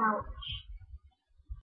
pouch.